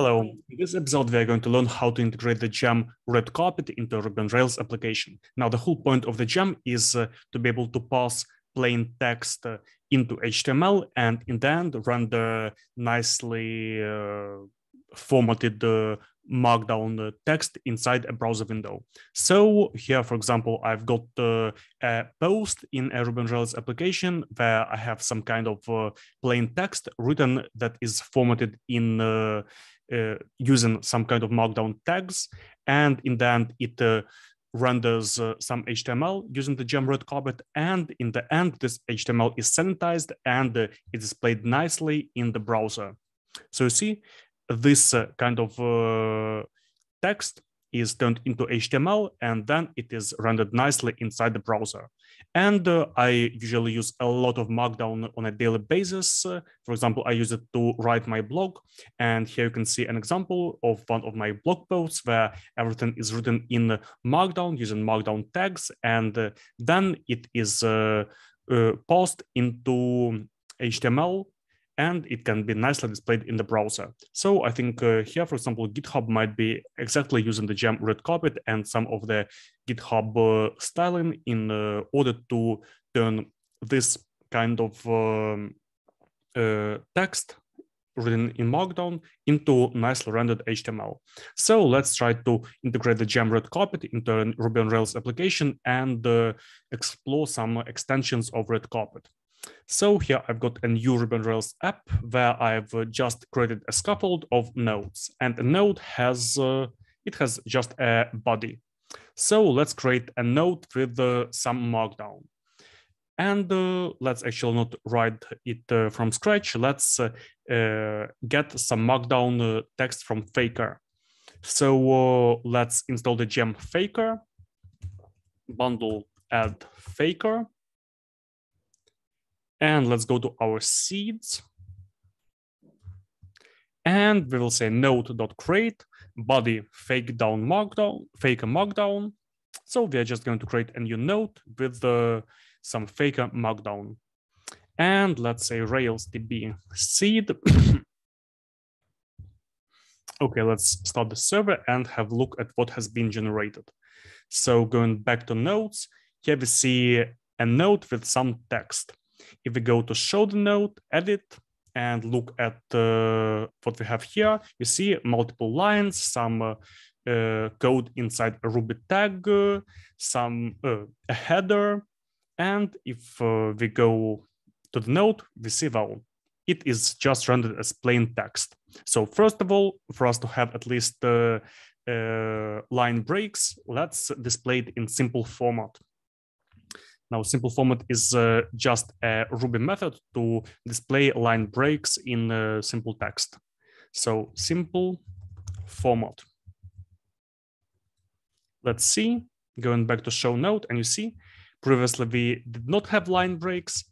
Hello, in this episode we are going to learn how to integrate the gem Redcarpet into a Ruby on Rails application. Now the whole point of the gem is uh, to be able to pass plain text uh, into HTML and in the end render nicely uh, formatted uh, markdown text inside a browser window. So here, for example, I've got uh, a post in a Ruby on Rails application where I have some kind of uh, plain text written that is formatted in uh, uh using some kind of markdown tags. And in the end, it uh, renders uh, some HTML using the gem Redcarpet. And in the end, this HTML is sanitized and it is displayed nicely in the browser. So you see, this uh, kind of uh, text is turned into HTML and then it is rendered nicely inside the browser. And uh, I usually use a lot of Markdown on a daily basis. Uh, for example, I use it to write my blog. And here you can see an example of one of my blog posts where everything is written in Markdown using Markdown tags. And uh, then it is uh, passed into HTML and it can be nicely displayed in the browser. So I think uh, here, for example, GitHub might be exactly using the gem Redcarpet and some of the GitHub uh, styling in uh, order to turn this kind of um, uh, text written in Markdown into nicely rendered HTML. So let's try to integrate the gem Redcarpet into a Ruby on Rails application and uh, explore some extensions of Redcarpet. So here I've got a new Ruby Rails app where I've uh, just created a scaffold of nodes and a node has, uh, it has just a body. So let's create a node with uh, some markdown. And uh, let's actually not write it uh, from scratch. Let's uh, get some markdown text from Faker. So let's install the gem Faker, bundle add Faker. And let's go to our seeds. And we will say node.create body fake down markdown, fake markdown. So we are just going to create a new node with some fake markdown. And let's say Rails DB seed. okay, let's start the server and have a look at what has been generated. So going back to nodes, here we see a node with some text. If we go to show the node, edit, and look at uh, what we have here, you see multiple lines, some uh, uh, code inside a Ruby tag, uh, some uh, a header, and if uh, we go to the node, we see well, it is just rendered as plain text. So first of all, for us to have at least line breaks, let's display it in simple format. Now, simple format is uh, just a Ruby method to display line breaks in uh, simple text. So simple format. Let's see, going back to show note, and you see, previously we did not have line breaks,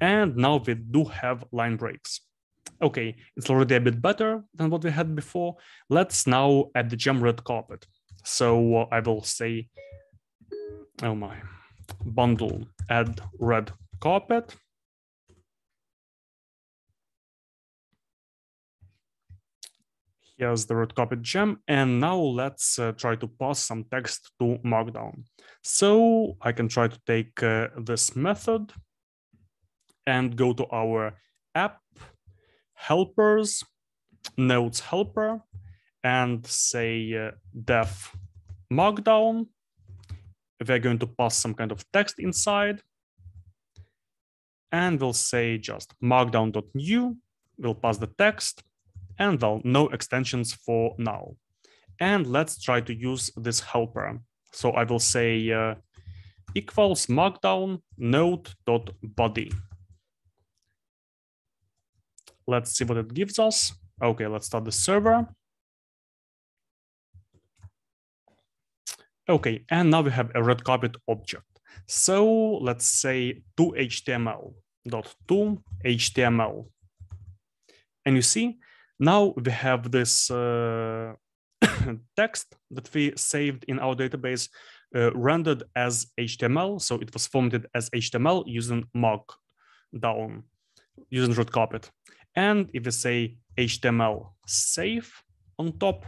and now we do have line breaks. Okay, it's already a bit better than what we had before. Let's now add the gem Redcarpet. So I will say, oh my, bundle add red carpet. Here's the Redcarpet gem. And now let's uh, try to pass some text to Markdown. So I can try to take uh, this method and go to our app helpers, nodes helper, and say uh, def markdown we're going to pass some kind of text inside. And we'll say just markdown.new, we'll pass the text, and well, no extensions for now. And let's try to use this helper. So I will say uh, equals markdown node.body. Let's see what it gives us. Okay, let's start the server. Okay, and now we have a Redcarpet object. So let's say to HTML dot to HTML. And you see, now we have this uh, text that we saved in our database uh, rendered as HTML. So it was formatted as HTML using Markdown, using Redcarpet. And if we say HTML save on top.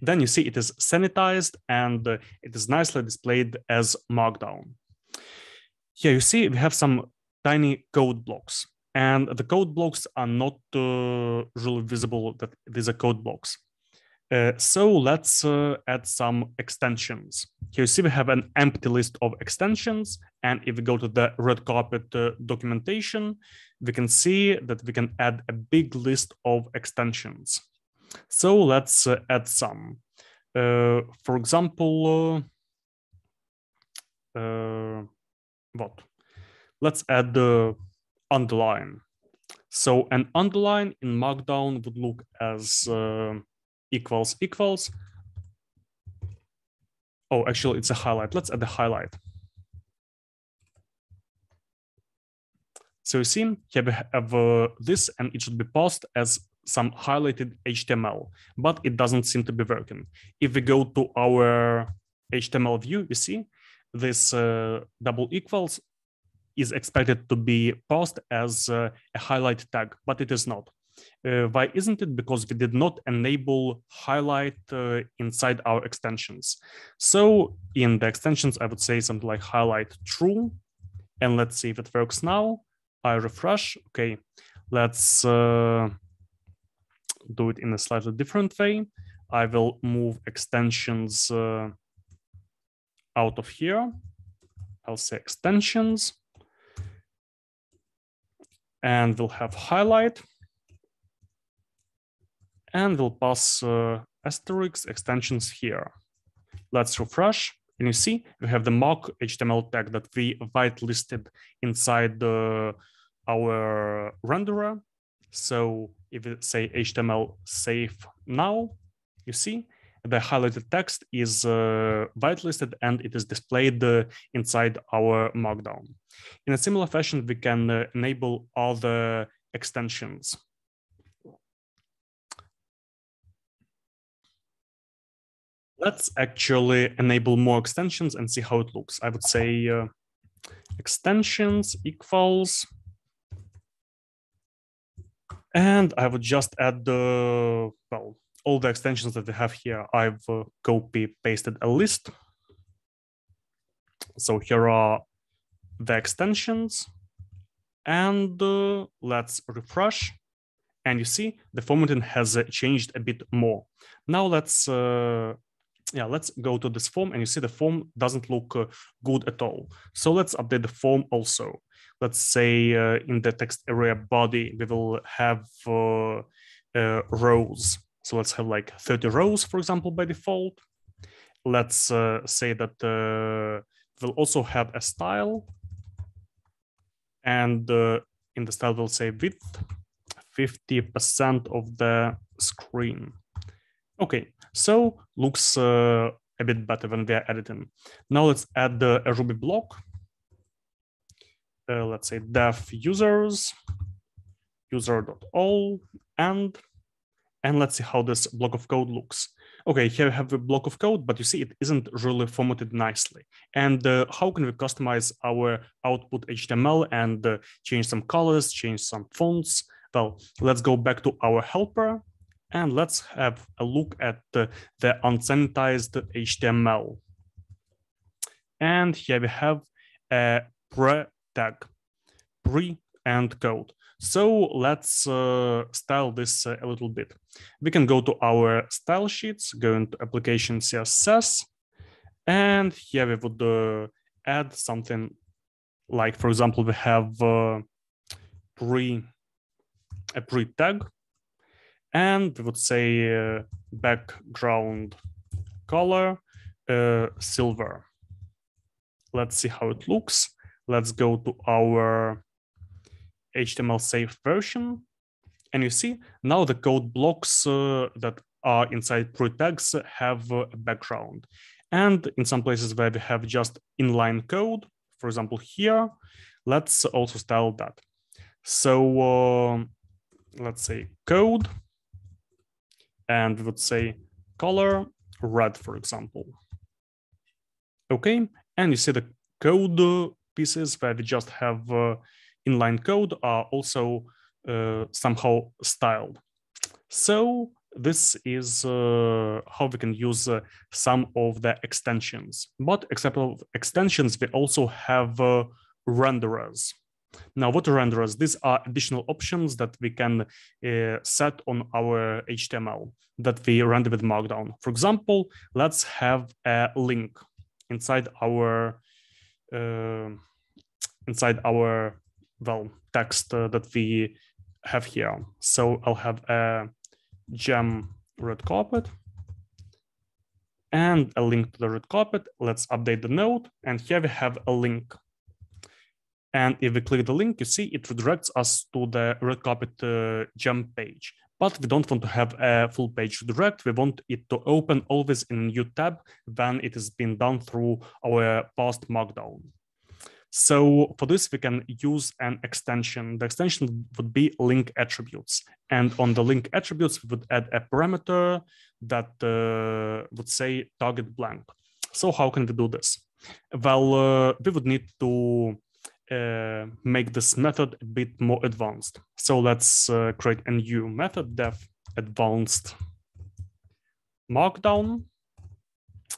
Then you see it is sanitized and it is nicely displayed as Markdown. Here you see we have some tiny code blocks and the code blocks are not uh, really visible that these are code blocks. Uh, so let's uh, add some extensions. Here you see we have an empty list of extensions. And if we go to the Redcarpet uh, documentation, we can see that we can add a big list of extensions. So let's uh, add some. Uh, for example, what? Let's add the underline. So an underline in Markdown would look as equals equals. Oh, actually, it's a highlight. Let's add the highlight. So you see, here we have uh, this, and it should be passed as some highlighted HTML, but it doesn't seem to be working. If we go to our HTML view, you see this uh, double equals is expected to be passed as uh, a highlight tag, but it is not. Uh, why isn't it? Because we did not enable highlight uh, inside our extensions. So in the extensions, I would say something like highlight true. And let's see if it works now. I refresh. Okay, let's uh, do it in a slightly different way. I will move extensions uh, out of here. I'll say extensions. And we'll have highlight and we'll pass uh, asterisk extensions here. Let's refresh. And you see, we have the mock HTML tag that we whitelisted inside the, our renderer. So if we say HTML safe now, you see the highlighted text is uh, whitelisted and it is displayed uh, inside our Markdown. In a similar fashion, we can uh, enable other extensions. Let's actually enable more extensions and see how it looks. I would say uh, extensions equals, and I would just add the, well, all the extensions that we have here. I've uh, copy pasted a list. So here are the extensions and uh, let's refresh. And you see the formatting has uh, changed a bit more. Now let's uh, yeah, let's go to this form and you see the form doesn't look uh, good at all. So let's update the form also. Let's say uh, in the text area body, we will have uh, uh rows. So let's have like 30 rows, for example, by default. Let's uh, say that uh, we'll also have a style. And in the style, we'll say width 50% of the screen. Okay, so looks a bit better when we are editing. Now let's add the, a Ruby block. Uh, let's say def users, user.all, and, and let's see how this block of code looks. Okay, here we have a block of code, but you see it isn't really formatted nicely. And uh, how can we customize our output HTML and uh, change some colors, change some fonts? Well, let's go back to our helper and let's have a look at the unsanitized HTML. And here we have a pre tag, pre and code. So let's uh, style this uh, a little bit. We can go to our style sheets, go into application CSS, and here we would uh, add something like, for example, we have uh, pre a pre tag and we would say uh, background color uh, silver. Let's see how it looks. Let's go to our HTML safe version. And you see now the code blocks uh, that are inside pre tags have a background. And in some places where we have just inline code, for example, here, let's also style that. So uh, let's say code and we would say color red, for example. Okay, and you see the code pieces where we just have uh, inline code are also uh, somehow styled. So this is uh, how we can use uh, some of the extensions. But except of extensions, we also have uh, renderers. Now, what are renderers? These are additional options that we can uh, set on our HTML that we render with Markdown. For example, let's have a link inside our inside our well text uh, that we have here. So I'll have a gem Redcarpet and a link to the Redcarpet. Let's update the node. And here we have a link. And if we click the link, you see it redirects us to the Redcarpet uh, gem page. But we don't want to have a full page redirect. We want it to open always in a new tab when it has been done through our past markdown. So for this, we can use an extension. The extension would be link attributes. And on the link attributes, we would add a parameter that uh, would say target blank. So how can we do this? Well, uh, we would need to uh, make this method a bit more advanced. So let's uh, create a new method, def advanced markdown.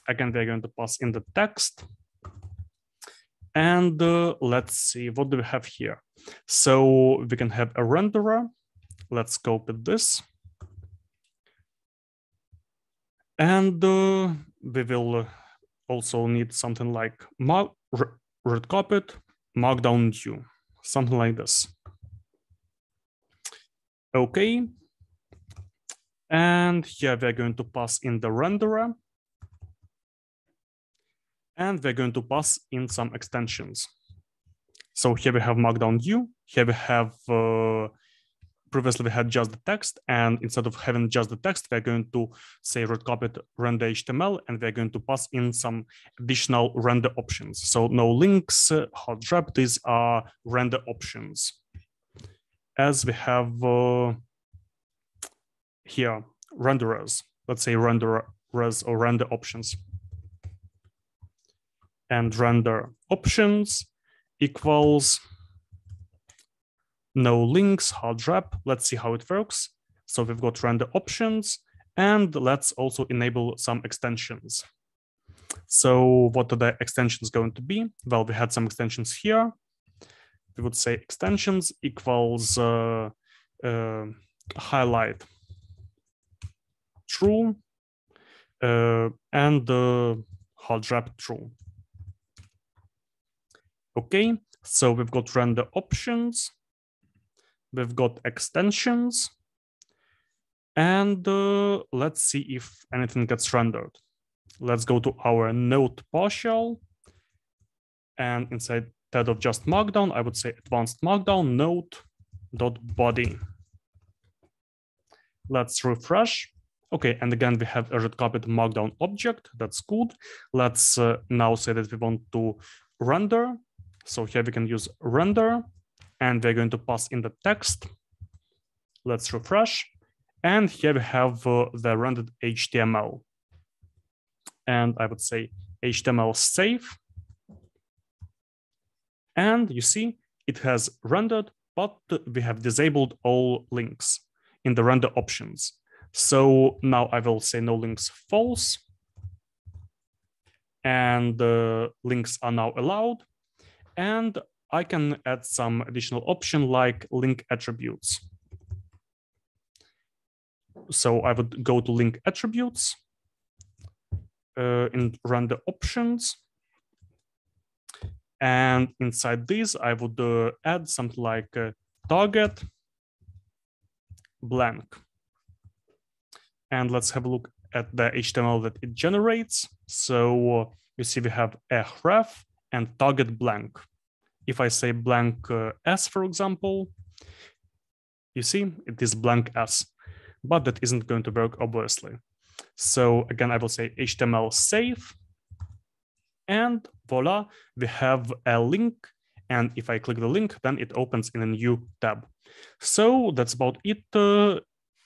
Again, we're going to pass in the text and uh, let's see, what do we have here? So we can have a renderer. Let's copy this. And uh, we will also need something like Redcarpet, markdown view, something like this. Okay. And here we're going to pass in the renderer and we're going to pass in some extensions. So here we have Markdown view. Here we have, uh, previously we had just the text, and instead of having just the text, we're going to say Redcarpet render HTML, and we're going to pass in some additional render options. So no links, uh, hard wrap, these are render options. As we have uh, here, renderers, let's say renderers or render options and render options equals no links, hard wrap. Let's see how it works. So we've got render options and let's also enable some extensions. So what are the extensions going to be? Well, we had some extensions here. We would say extensions equals uh, uh, highlight true uh, and uh, hard wrap true. Okay, so we've got render options, we've got extensions, and uh, let's see if anything gets rendered. Let's go to our node partial, and inside instead of just markdown, I would say advanced markdown node dot body. Let's refresh. Okay, and again, we have a Redcarpet markdown object. That's good. Let's uh, now say that we want to render so here we can use render and we're going to pass in the text. Let's refresh. And here we have uh, the rendered HTML. And I would say HTML save. And you see it has rendered, but we have disabled all links in the render options. So now I will say no links false. And the links are now allowed. And I can add some additional option like link attributes. So I would go to link attributes uh, and run the options. And inside this, I would uh, add something like uh, target blank. And let's have a look at the HTML that it generates. So uh, you see we have a ref and target blank. If I say blank uh, s, for example, you see it is blank s, but that isn't going to work, obviously. So again, I will say HTML save, and voila, we have a link. And if I click the link, then it opens in a new tab. So that's about it. Uh,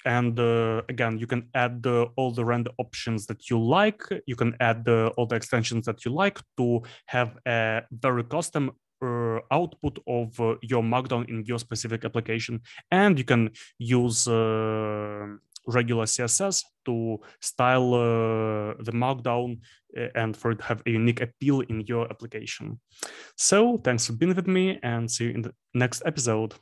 and uh, again, you can add all the render options that you like. You can add all the extensions that you like to have a very custom uh, output of uh, your markdown in your specific application and you can use uh, regular CSS to style the markdown and for it to have a unique appeal in your application. So thanks for being with me and see you in the next episode.